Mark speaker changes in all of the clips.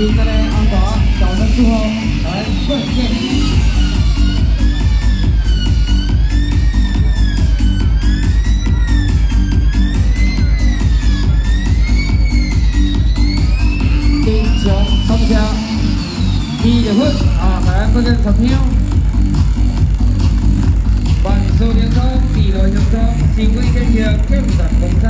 Speaker 1: thì ra đây ăn có cháu rất đi để hút à phải có dân sập hiếu bằng số điện thoại thì đội nhập thông xin quý kênh hiệu kênh đặt bóng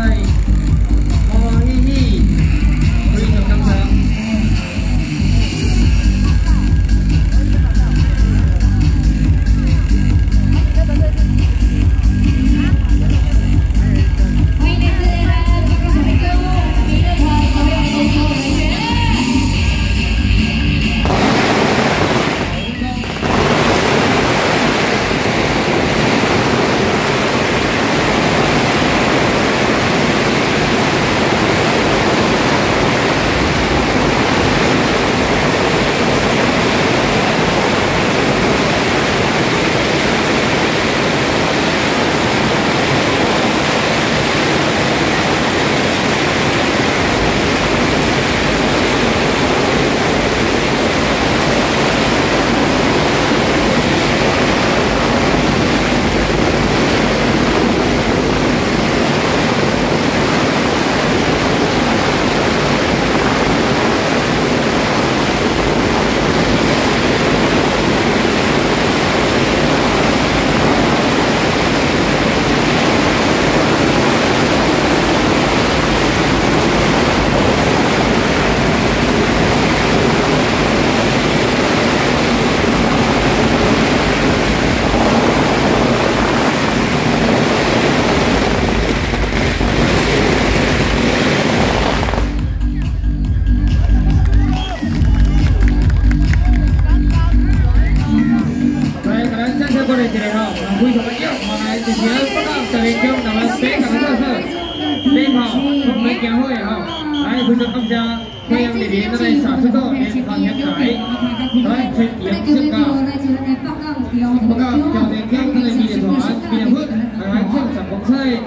Speaker 2: 강한
Speaker 1: 장봉사의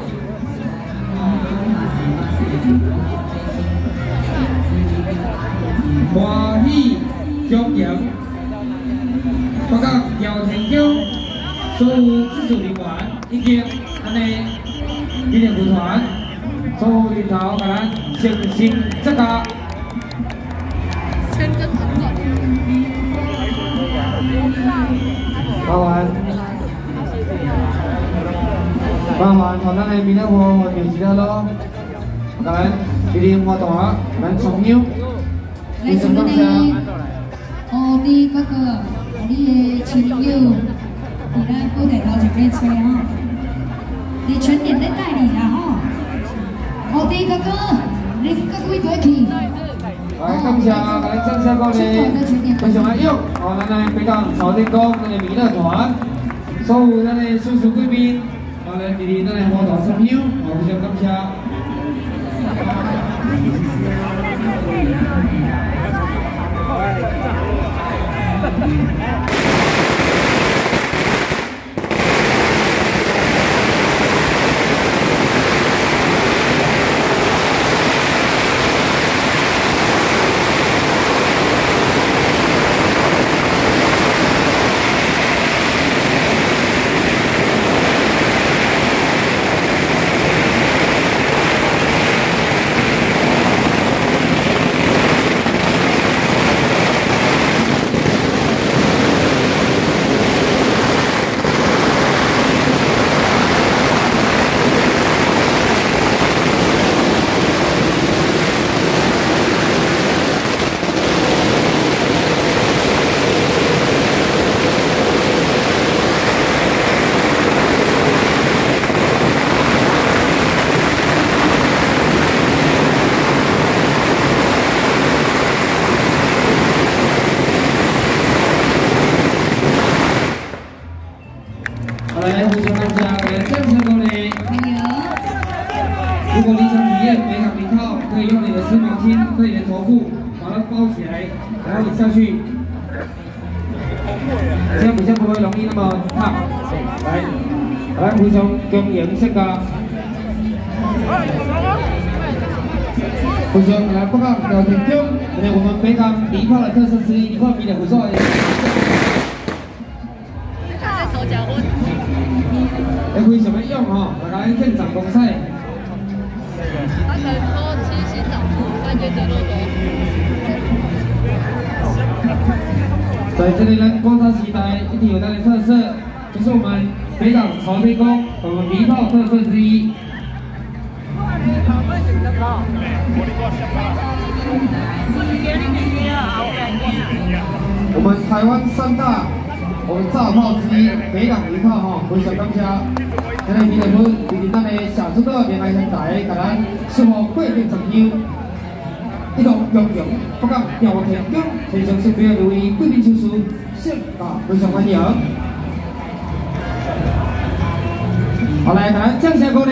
Speaker 1: 화희 경영 과각 여thành châu su chức chủ lý quán ý kiến anh em đi điểm bùi thoán su đi tháo cả lan xin xin tất 帮忙我们那边的话，我就知道了。我们这里活动啊，蛮重要。来什么呢？
Speaker 2: 我的哥哥，我的亲友，你来不得到这边吹？你全年的代理啊？哈，我的哥哥，你哥贵多气。
Speaker 1: 来掌声，来正式鼓励，
Speaker 2: 非常。
Speaker 1: 好，咱非常，的弥乐团，所有的叔叔贵宾。hoa lên kỳ đi nó này hoa đỏ sông hiếu màu trường tâm trà 然后，你下去。这样比较不会容易那么烫。来，来，胡兄跟颜色的。胡兄来报告，聊天中，今天我们非常迷幻的特色之一，你幻迷的不错。你会什么用哈、哦？我来现场公测。他
Speaker 2: 七掌，
Speaker 1: 在这里呢，观察时代一定有它的特色，这是我们北港朝天宫，我们迷炮特色之一。我们台湾三大我们炸炮之一，北港迷炮哈，非常感谢。今日米粉，今日咱的小猪哥连来兄台，给咱祝福贵宾成就。一路洋洋，不讲调天宫，非常是非常留意贵宾情书，谢啊，非常欢迎。好，来，咱掌声鼓励，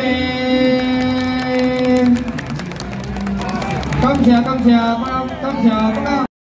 Speaker 1: 感谢感谢，感感谢不感。